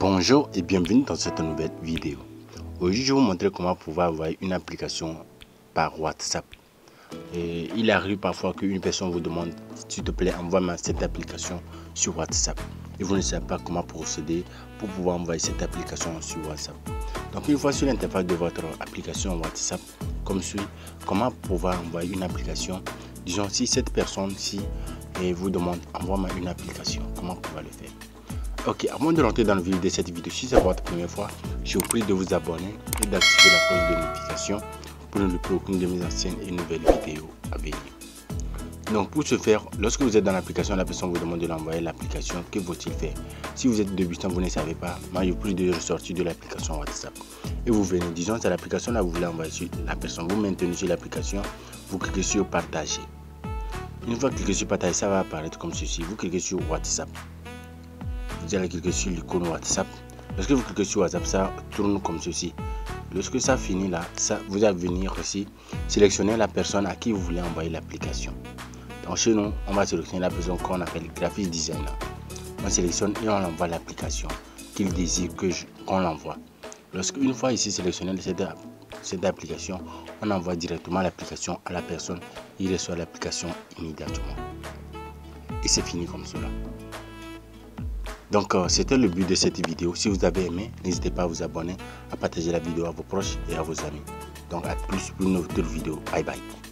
Bonjour et bienvenue dans cette nouvelle vidéo. Aujourd'hui, je vais vous montrer comment pouvoir envoyer une application par WhatsApp. Il arrive parfois qu'une personne vous demande, s'il te plaît, envoie-moi cette application sur WhatsApp. Et vous ne savez pas comment procéder pour pouvoir envoyer cette application sur WhatsApp. Donc, une fois sur l'interface de votre application WhatsApp, comme suit, comment pouvoir envoyer une application. Disons, si cette personne-ci vous demande, envoie-moi une application, comment pouvoir le faire? Ok, avant de rentrer dans le vif de cette vidéo, si c'est votre première fois, je vous prie de vous abonner et d'activer la cloche de notification pour ne louper aucune de mes anciennes et nouvelles vidéos à venir. Donc pour ce faire, lorsque vous êtes dans l'application, la personne vous demande de l'envoyer l'application, que faut-il faire? Si vous êtes débutant, vous ne savez pas, moi je vous prie de ressortir de l'application WhatsApp. Et vous venez, disons c'est l'application là, vous voulez envoyer sur la personne, vous maintenez sur l'application, vous cliquez sur partager. Une fois cliqué sur partager, ça va apparaître comme ceci. Vous cliquez sur WhatsApp vous allez cliquer sur l'icône WhatsApp. Lorsque vous cliquez sur WhatsApp, ça tourne comme ceci. Lorsque ça finit là, ça, vous allez venir aussi sélectionner la personne à qui vous voulez envoyer l'application. Donc chez nous, on va sélectionner la personne qu'on appelle graphique designer. On sélectionne et on envoie l'application qu'il désire que qu'on l'envoie. Lorsque une fois ici sélectionné cette application, on envoie directement l'application à la personne. Il reçoit l'application immédiatement. Et c'est fini comme cela. Donc, euh, c'était le but de cette vidéo. Si vous avez aimé, n'hésitez pas à vous abonner, à partager la vidéo à vos proches et à vos amis. Donc, à plus pour une autre vidéo. Bye bye.